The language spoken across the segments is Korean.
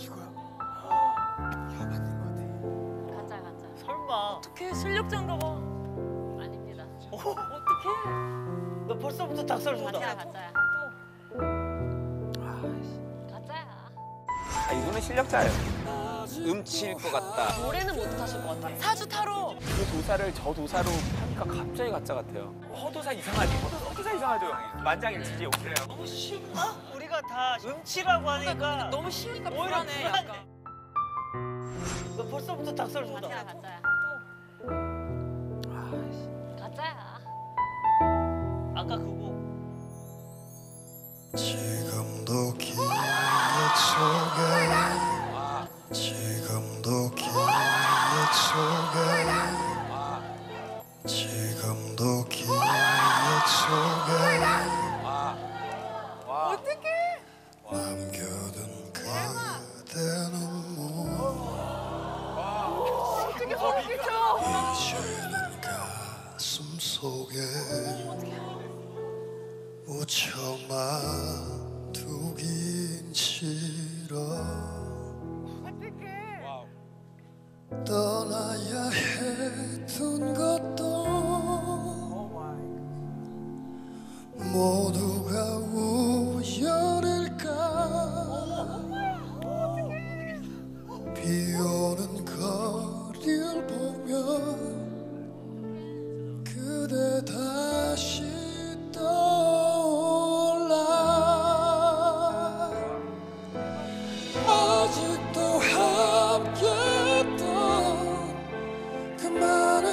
이거야? 가짜 가짜. 설마. 어떻게 실력자인가 봐. 아닙니다. 어떻게? 너 벌써부터 닭살 돋아. 가짜야 가짜야. 가짜야. 아 이분은 실력자예요. 음치일 것 같다. 노래는 못하실 것 같아. 사주 타로. 그 도사를 저 도사로 하니까 갑자기 가짜 같아요. 허도사 이상하지? 허도, 허도사 이상하죠? 만장일치지 오케이. 너무 쉬운가? 다 음치라고 하니까 너무 쉬우니까 오히려 불안해. 불안해. 약간. 너 벌써부터 닭살 돋아. 가짜야 가짜야. 가짜야. 아까 그거 지금도 기억 속에 지금도 기억 속에 남겨둔 그대 눈물. 이제는 가슴 속에 묻혀만 두긴 싫어 떠나야 했던 것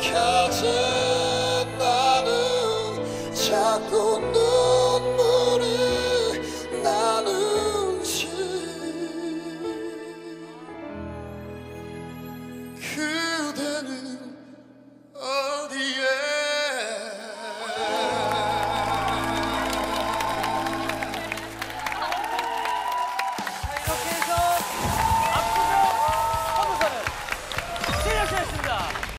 catching.